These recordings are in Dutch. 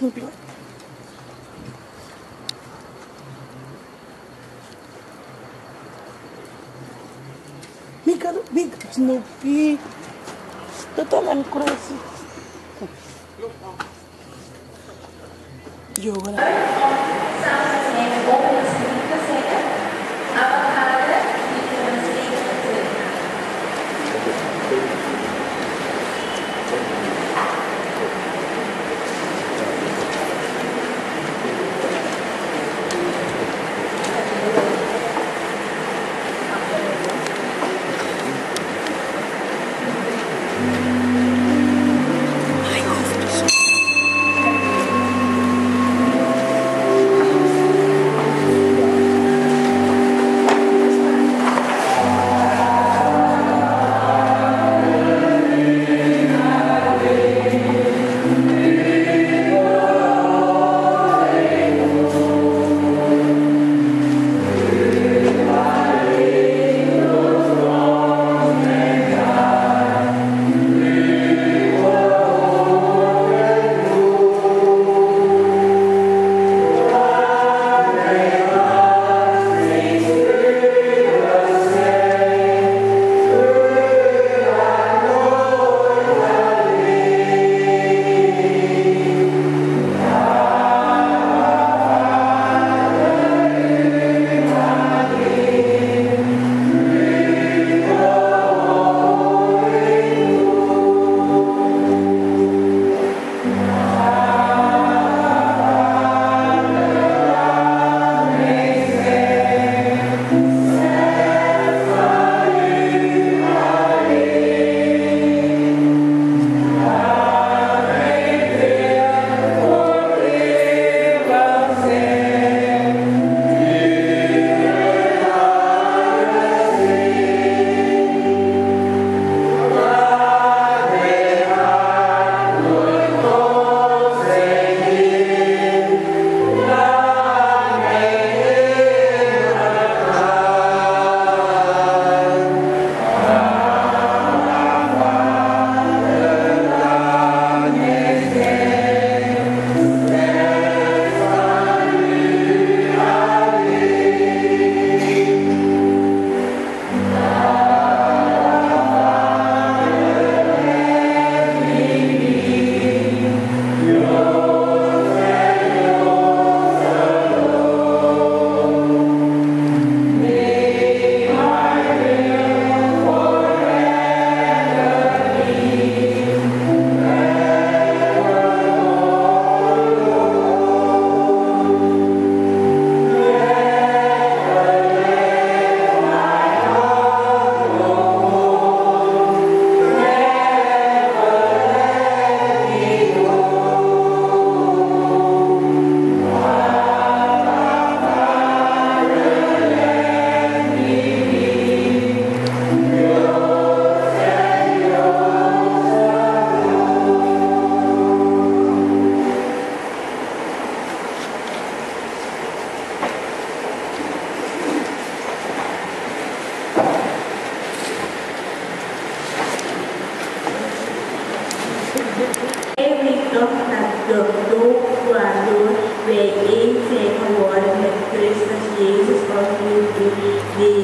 Mica Big, big Snoopy. Totalan cross. Yoga.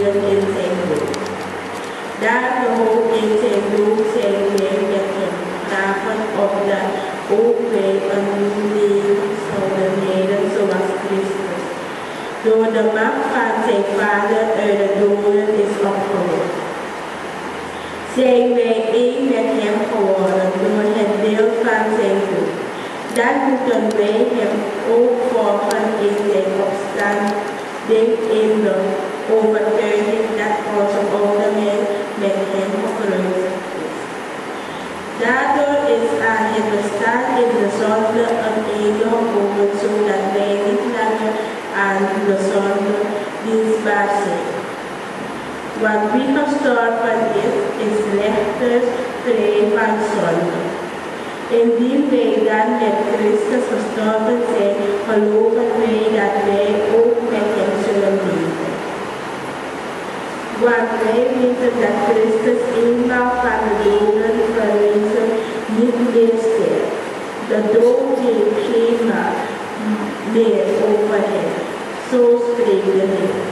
nhân em xem đủ đa nô em xem đủ xem nhé nhật nhật ta phân ổn đã ô về ân đi sau lần nhé đơn sô bác Christus Đồ đầm bác pha xem pha đơn ở đà đồ đơn đi sọc hồ Xem về ý nhật nhé hồ lần đồ hẹn đeo pha xem đủ Đa nô tuần về nhé ô phò phân ý xem bọc sang đến em rồi. Overtuiging dat onze met is. Daardoor is aan het bestaan in de zonde een einde gekomen, zodat wij niet langer aan de zonde dienstbaar zijn. Want wie gestorven is, is rechters vrij van zonde. Indien wij dan met Christus gestorven zijn, geloven wij dat wij ook One name is that Christus in the Pandoran Parisen Yidlevsir. The door came there over him. So spake.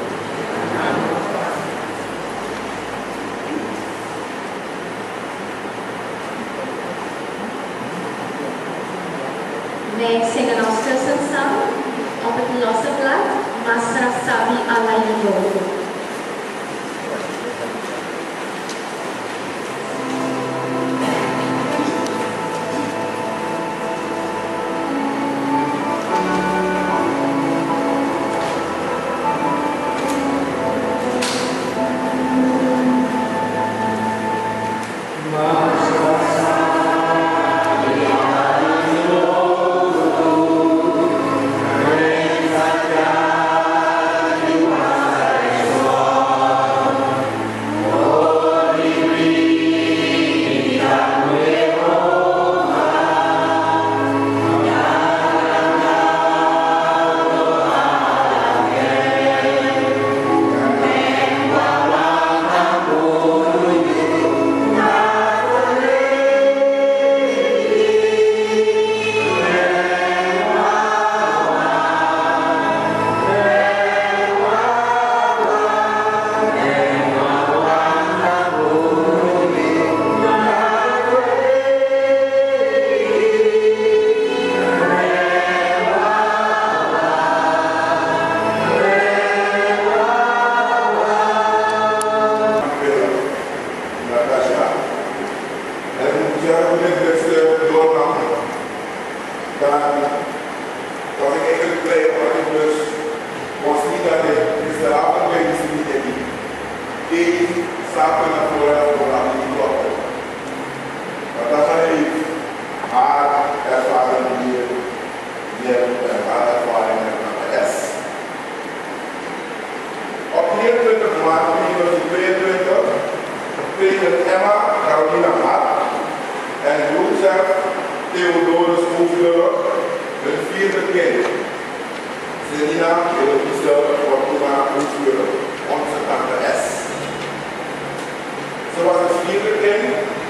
zoals het hier begin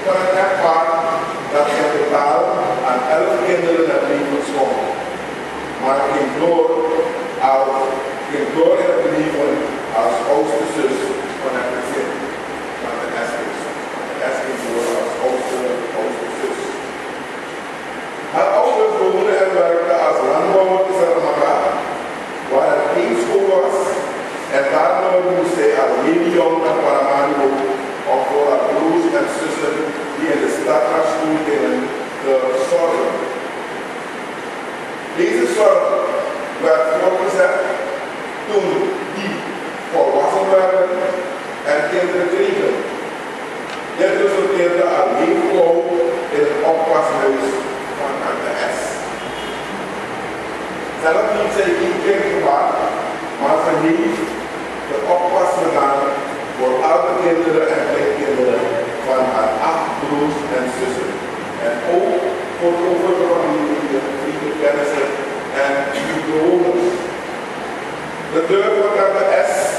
van het rechtvaard dat zijn totaal aan elf kinderen het leven schonk. Maar geen gloor, als, geen gloor in het leven als oudste zus die in de system School in de Solder. Deze zorg werd voortgezet toen die volwassen werden en kinderen kregen. Dit resulteerde alleen leefbouw in het oppashuis van ATS. Zelf niet zijn geen kind maar ze heeft de oppasgenaam voor alle kinderen en kleinkinderen Bruce, and Sicily. And all for overrunning the defeated garrison and the Romans. The third one, the S,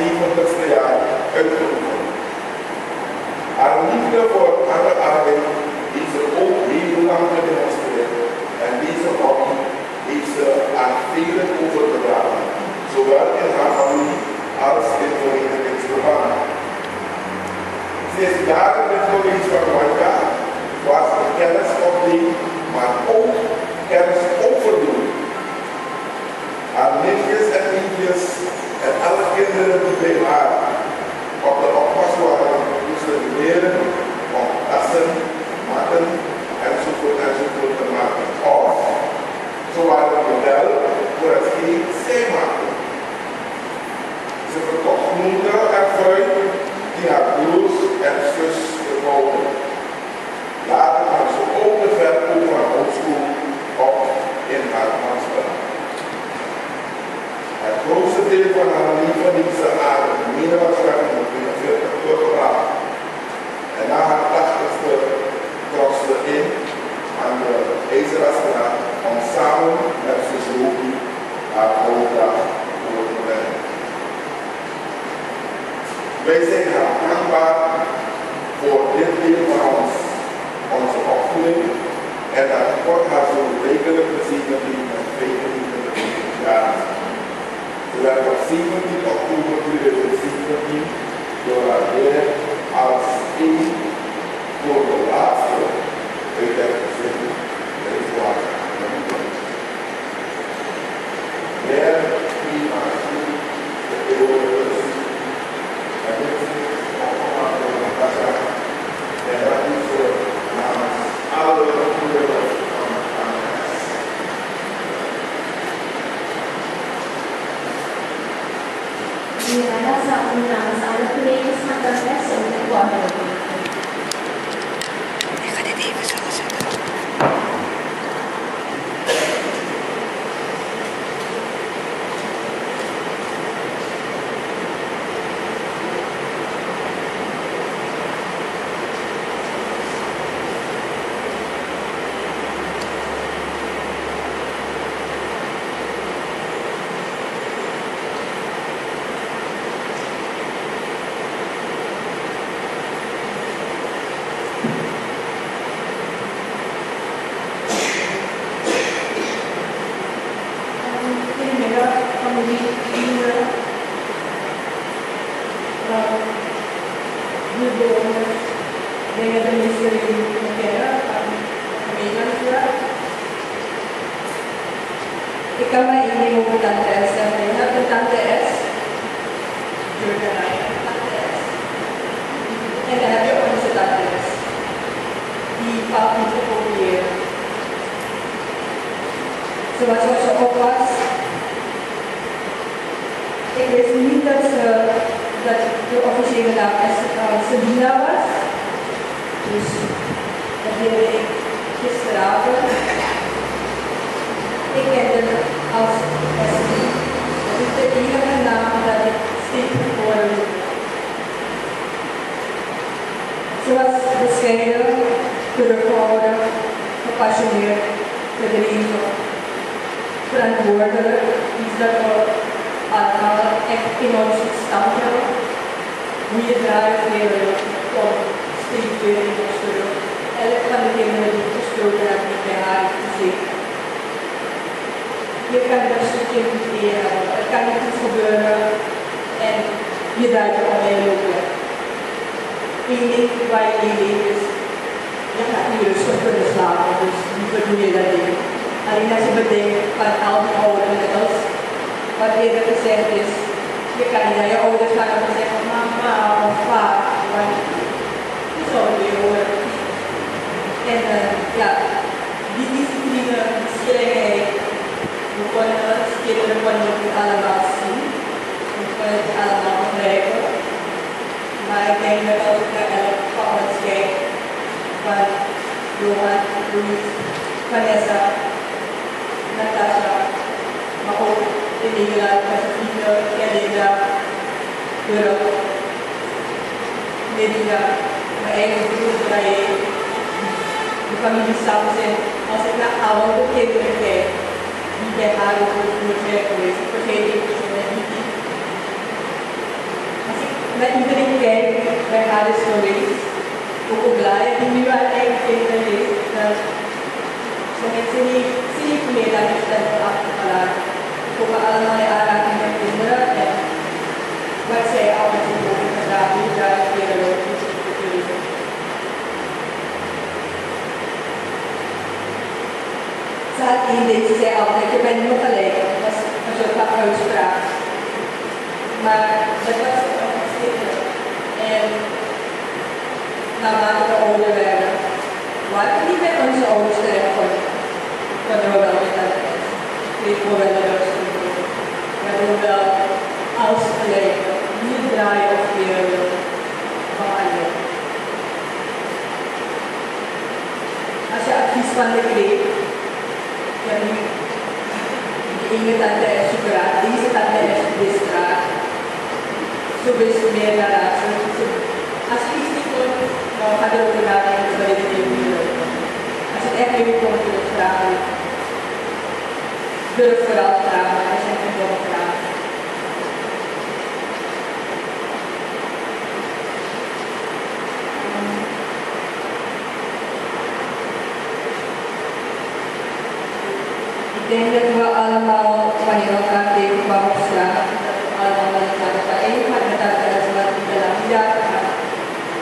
assim quanto a é tudo. A única voz door te brengen. Wij zijn haar dankbaar voor dit deel van ons, onze opvoeding en dat God haar zo rijkelijk gezegend heeft met 25 jaar. Werd op 17 oktober 2017 door haar Heer als een voor de laatste uit het gezin Rijkswaard. Heer, wie Anuna's. I recognized my professor. Gepassioneerd, gedreven, verantwoordelijk, iets dat we allemaal echt stand hebben. Hoe je draait leren om weer in ons terug. Elk van de kinderen die gestoken hebben bij haar gezien. Je kan dat stukje niet leren, er kan niet iets gebeuren en je draait je omheen lopen één bij één is. je gaat niet rustig kunnen slapen, dus liever doe je dat niet. Alleen als je bedenkt van al die ouderen, als wat eerder gezegd is, je kan niet naar je ouders gaan en zeggen mama of papa, want je zou het weer horen. En uh, ja, die discipline, die strengheid, we konden kinderen konden het allemaal zien, we konden het allemaal begrijpen. my grandmother would not allow Thomas but Johan, Luis, Vanessa, Natasha, ako, tinigil Pasadena, Canada, Europe, Merida, Maeng, Israel, di kami disabsen, kasi na awang ko kaya kaya, hindi kaya ako kung kaya kaya, kasi hindi ko मैं इतनी कैद मैं खारिज हो गई। वो बुलाए हिंदी वाला एक केंद्र तो है मैंने सिर्फ़ सिर्फ़ मेरा रिश्ता आपको पढ़ा तो हमारे आरा की मैं केंद्र है? वैसे आप लोगों को पता ही। जा केरल साथ ही देख से आपने के बहनों का लेकर बस जो का खर्च करा। मैं जब En naarmate we ouder werden, waren niet bij onze ouders terecht van, van we wel dat is. Ik weet hoe we wel als gelijk, niet draaien of weer van anderen. Als je advies van de kreeg, ja, nu, die ene tante is superaat, deze tante is distraat. Zo wist meer naar haar. Kasi isip ko, no, kadalong tinatay ko sa rin yung video. Kasi eh, yung kong tinatay ko sa rin. Pero sa rin sa rin, kasi siya yung kong sa rin. Then, yung mga alam mo, Panginoon, kasi yung mga sa rin, alam mo, yung mga sa rin, yung mga sa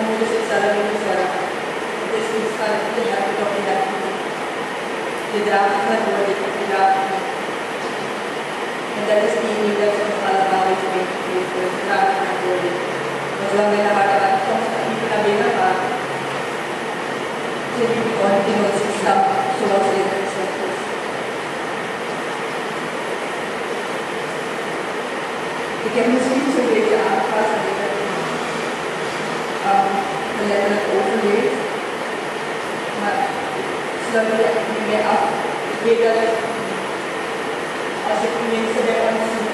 and it is excelling in itself. This is currently the habit of enactment. Lidrat her body, Lidrat her. And that is the leaders of Allah is going to be for Lidrat her body. Mazla mera bada bada comes to people of mera bada. So you continuous stuff, so what's it? The chemistry is a great art. kelihatan overlay Nah, sudah tidak terlihat up Beda Pasti punya sedekan di sini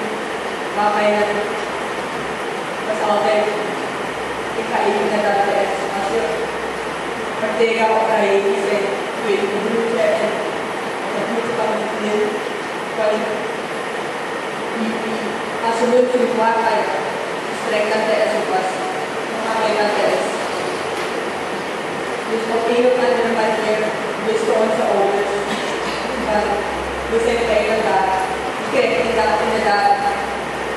Pasal teh TKI dengan DTS Masih Merdeka ini saya Kuih dulu saya Tapi Kali Masih muncul pakai Strek DTS Pasti Pakai Dus op een of andere manier wisten onze ouders van we zijn veilig daar. Ik krijg inderdaad, inderdaad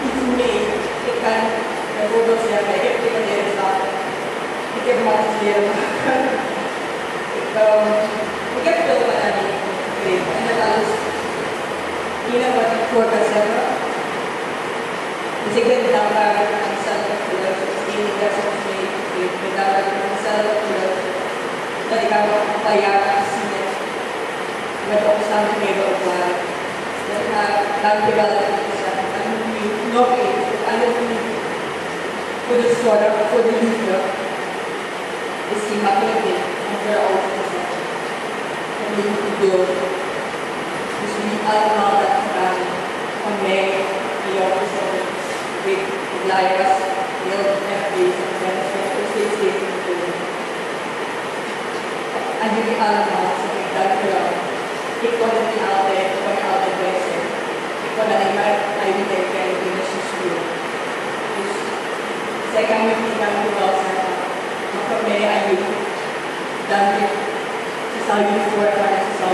iets mee. Ik kan bijvoorbeeld zeggen, ik heb dingen leren staan. Ik heb matjes leren maken. Ik, um, ik heb veel van hen gekregen. En dat alles. Enige wat ik voor kan zeggen, dus ik ben dankbaar ik mezelf heb is één ding dat ze ons meegegeven. Ik ben dankbaar ketika membayangkan sini mereka bisa menghidup buat dan dan tiba lagi bisa dan ini nopi ada ini kode suara kode juga isi makhluknya under all kita dan ini video disini alamal dan kita pemain dia bisa with Lyra's ill-fed face and benefit of safety and security. and hindi alam na sa tigdag ko lang. Ikaw na ni ate, ikaw na ate Bese. Ikaw na ni Mark, ay ni Tay Kaya, hindi na sisuyo. Second week, hindi lang ko daw sa makamay ay yung dami sa Saudi 4 para sa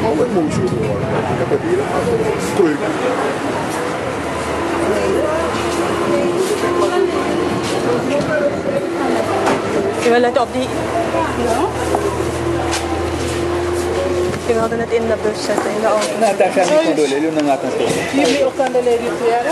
ma quel muccio vuole, capire? Qui. Io ho la top di... No? Vi hade ett enda bussättning och... Nej, där kan vi kolla. Det är nog att den står. Vi blir och kan det lägga ut göra.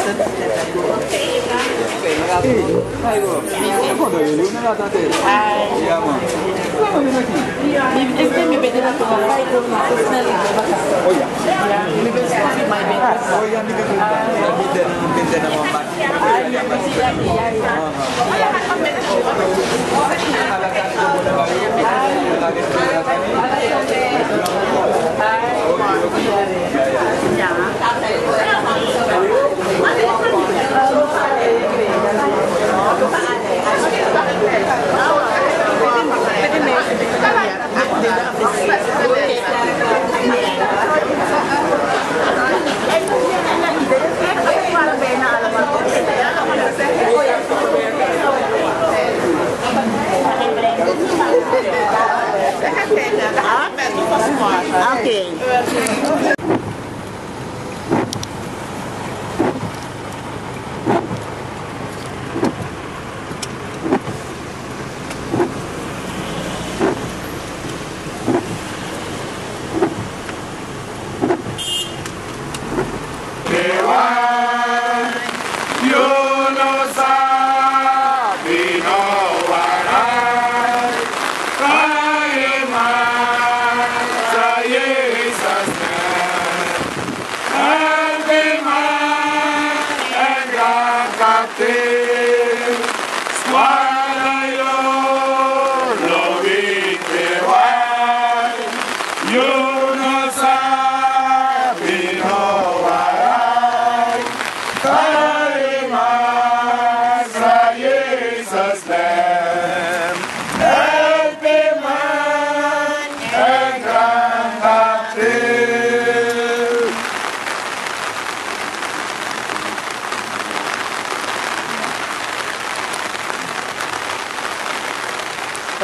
Gracias. Ah, ok.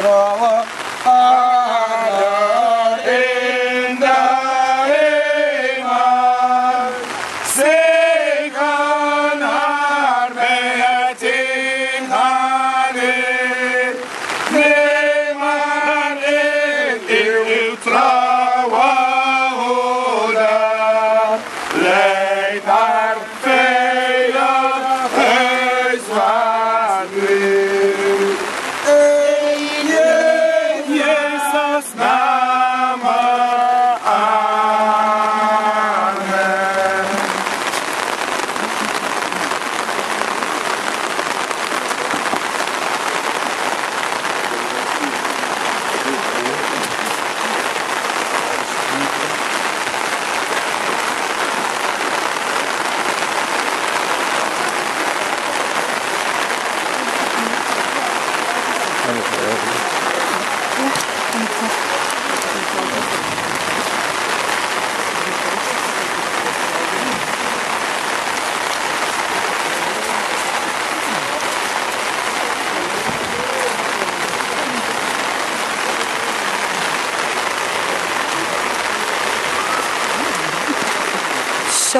throw ah.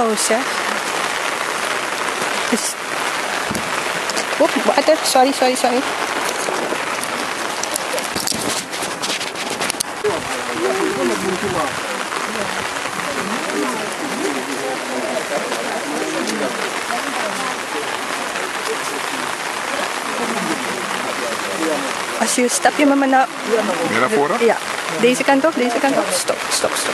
Zo zeg. Dus... Oep, water. Sorry, sorry, sorry. Als je stap je maar naar... Meer naar voren? Ja, deze kant op, deze kant op. Stop, stop, stop.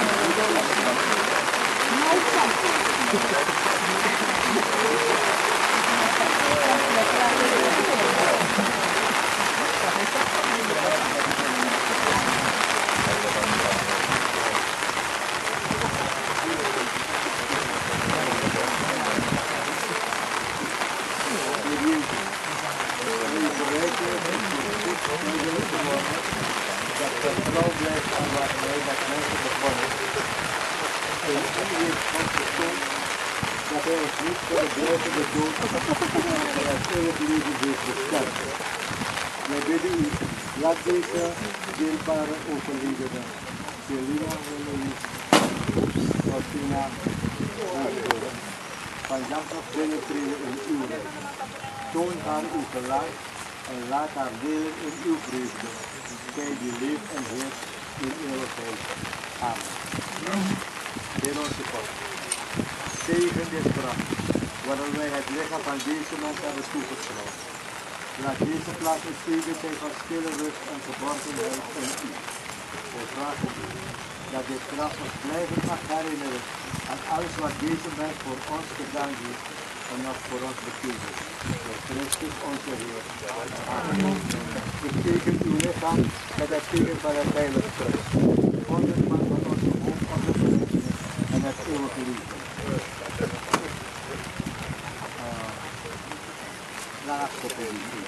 Haar uw gelaat en laat haar delen in uw vreugde. Gij die leeft en heerst in eeuwigheid. Amen. Heer onze God, zegen dit graf, waarin wij het lichaam van deze mens hebben toevertrouwd. Laat deze plaats een zijn van stille rust en geborgenheid in u. Wij vragen u dat dit graf ons blijvend mag herinneren aan alles wat deze mens voor ons gedaan heeft en nog voor ons betekent. Door Christus onze Heer. Teken uw lichaam met het teken van het heilige kruis. Onderman van onze hoop, onze en het eeuwige liefde. Laatste positie.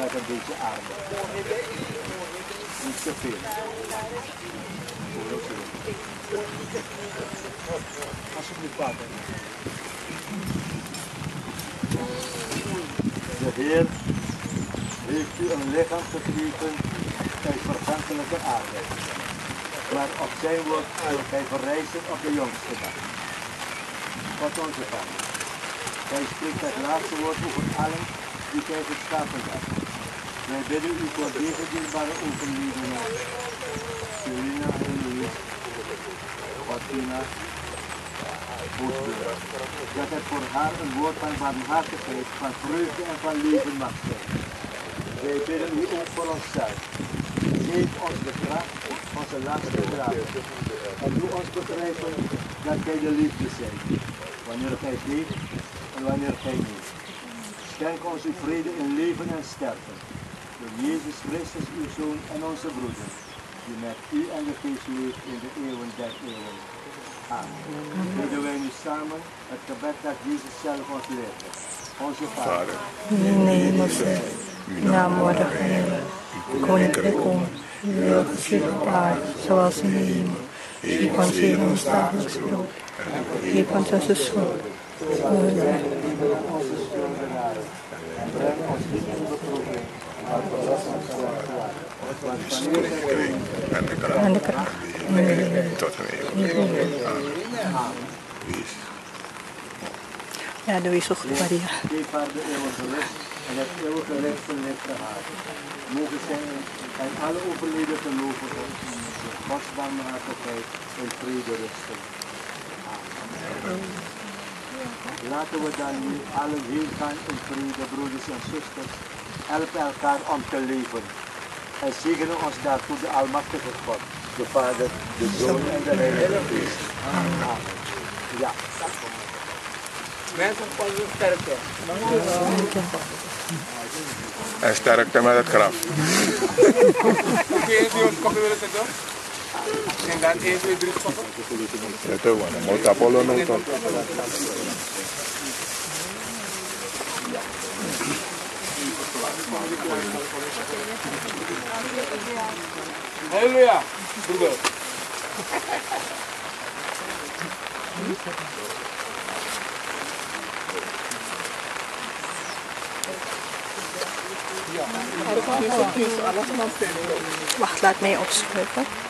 Met een beetje armen. Niet te veel. Alsjeblieft, vader. De Heer heeft u een lichaam gegeven uit vergankelijke aarde. Maar op zijn woord gij verrijzen op de jongste dag. God onze Vader. Hij spreekt het laatste woord over allen die gij geschapen. Wij bidden u voor deze dierbare overledenen. Selina en Fatima, Dat het voor haar een woord van barmhartigheid, van vreugde en van leven mag zijn. Wij bidden u ook voor onszelf. Geef ons de kracht, onze laatste dragen. En doe ons begrijpen dat gij de liefde zijt. Wanneer gij geeft en wanneer gij niet. Schenk ons uw vrede in leven en sterven. Door Jezus Christus, uw Zoon en onze broeder, die met u en de geest leeft in de eeuwen der eeuwen. Middle Simon, at the back that Jesus shall consider. Onze Vader, in de hemelse, uw naam worden geheeld. Uw koninkrijk uw wil geschieden op aarde, zoals in de hemel. Geef ons heden ons dagelijks brood, en ons onze schuld. Breng ons En de. En de. En de. Ja, doe je Maria. De en het eeuwige recht verlichte haar. Mogen zij en alle overleden barmhartigheid in vrede rusten. Laten we dan nu allen heen gaan in vrede, broeders en zusters. Helpen elkaar om te leven. En zegenen ons daartoe de Almachtige God, de Vader, de Zoon en de Heilige Geest. Amen. Ja. Mensen van de sterkte. En sterkte met het graf. Oké, die ons koffie willen zetten? En dan 1, 2, 3 stoppen. Dat is. Moet Apollo nog toch? Halleluja, broeder. Wacht, laat mij opschrijven. Basta het neem van een engel, zing onder terug Zing onder schaduw van zorgen, God volk hart eeuwig lief. Wacht tot de nacht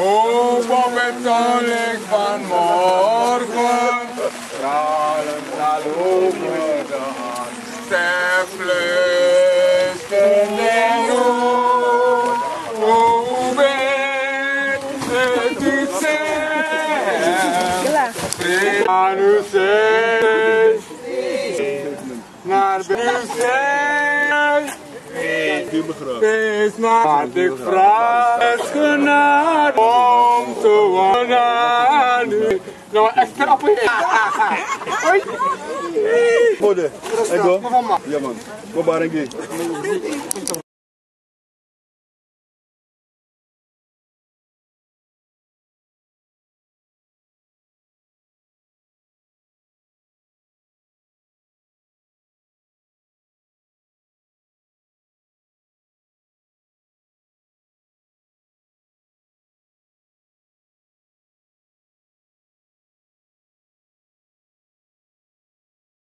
Oberbetonlich van morgen stralen naar over de hand. Der flüstern Brüssel die begraven. Wees naar de home to om te I Nou, maar echt Oi, hold it. Let go. hoor. Ja man. Kom maar een.